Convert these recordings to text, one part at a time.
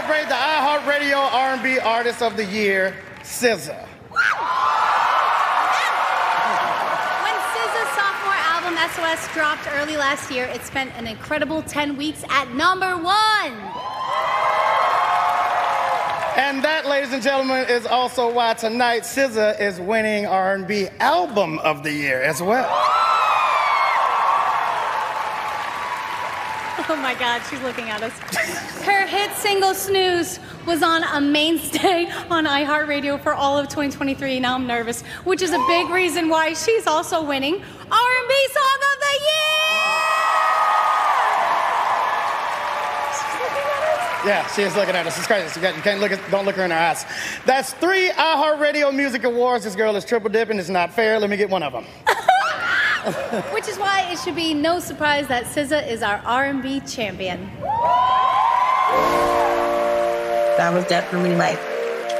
celebrate the iHeartRadio R&B Artist of the Year, SZA. When SZA's sophomore album SOS dropped early last year, it spent an incredible 10 weeks at number one. And that, ladies and gentlemen, is also why tonight SZA is winning R&B Album of the Year as well. Oh my God, she's looking at us. Her hit single "Snooze" was on a mainstay on iHeartRadio for all of 2023. Now I'm nervous, which is a big reason why she's also winning R&B Song of the Year. Yeah, she is looking at us. It's crazy. You, can't look at, don't look her in her eyes. That's three iHeartRadio Music Awards. This girl is triple dipping. It's not fair. Let me get one of them. Which is why it should be no surprise that SZA is our R&B champion. I was definitely like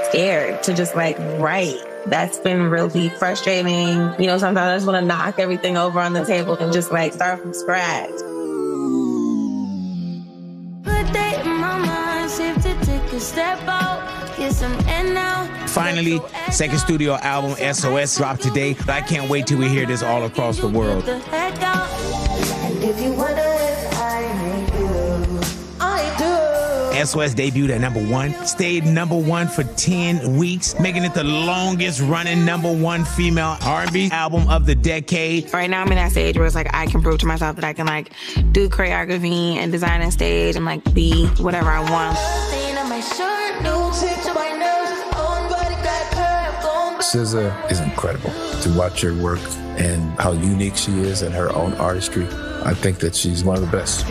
scared to just like write. That's been really frustrating. You know, sometimes I just want to knock everything over on the table and just like start from scratch. Put that in my mind, safe to take a step out, get some air now. Finally, second studio album SOS dropped today. I can't wait till we hear this all across the world. SOS debuted at number one, stayed number one for 10 weeks, making it the longest running number one female R&B album of the decade. Right now I'm in that stage where it's like I can prove to myself that I can like do choreography and design a stage and like be whatever I want. Stain on my shirt, new tip to my nose, own body got curve, gon' SZA is incredible to watch her work and how unique she is and her own artistry. I think that she's one of the best.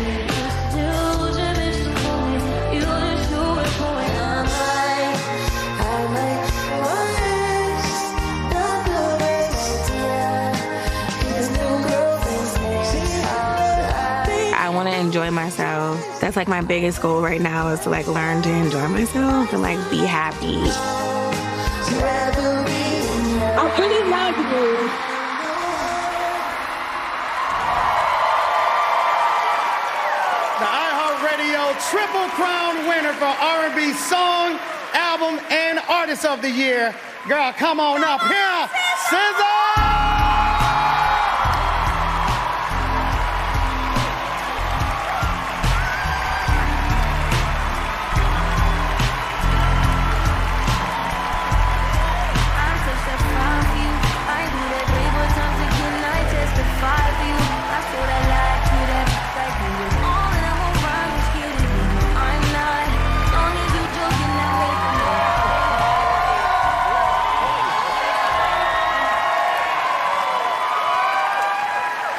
Enjoy myself. That's like my biggest goal right now is to like learn to enjoy myself and like be happy. I'm pretty proud you. The iHeartRadio Triple Crown winner for R&B Song, Album, and Artist of the Year. Girl, come on up here, SZA!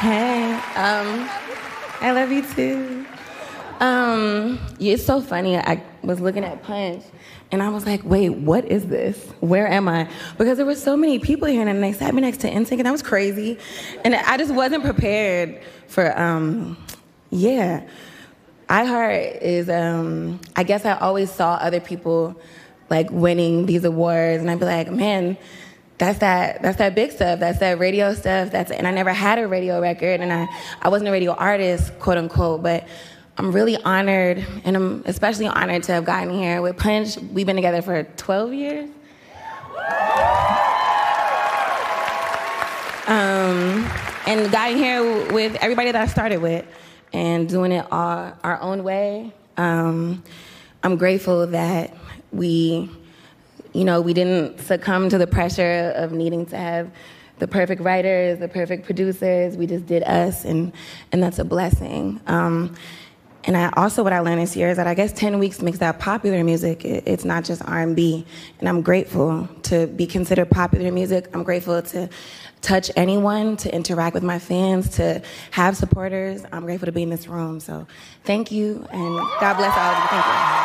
Hey, um, I love you too. Um, it's so funny. I was looking at Punch and I was like, wait, what is this? Where am I? Because there were so many people here and they sat me next to NSYNC and that was crazy. And I just wasn't prepared for, um, yeah. iHeart is, um, I guess I always saw other people like winning these awards and I'd be like, man, that's that that's that big stuff. That's that radio stuff. That's and i never had a radio record and i i wasn't a radio artist quote unquote but i'm really honored and i'm especially honored to have gotten here with punch. We've been together for 12 years. Um, and gotten here with everybody that i started with and doing it all our own way. Um, i'm grateful that we you know, we didn't succumb to the pressure of needing to have the perfect writers, the perfect producers. We just did us, and and that's a blessing. Um, and I also what I learned this year is that I guess ten weeks makes that popular music. It, it's not just R and B, and I'm grateful to be considered popular music. I'm grateful to touch anyone, to interact with my fans, to have supporters. I'm grateful to be in this room. So thank you, and God bless all of you. Thank you.